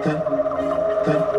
Thank you.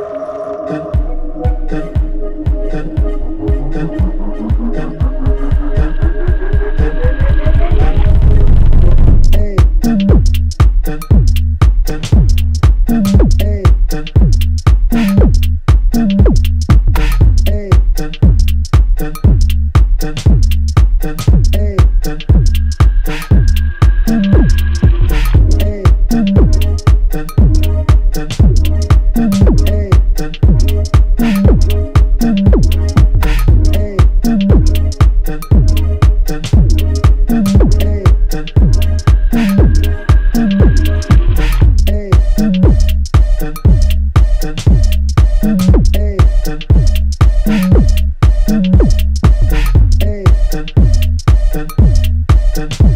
Bye.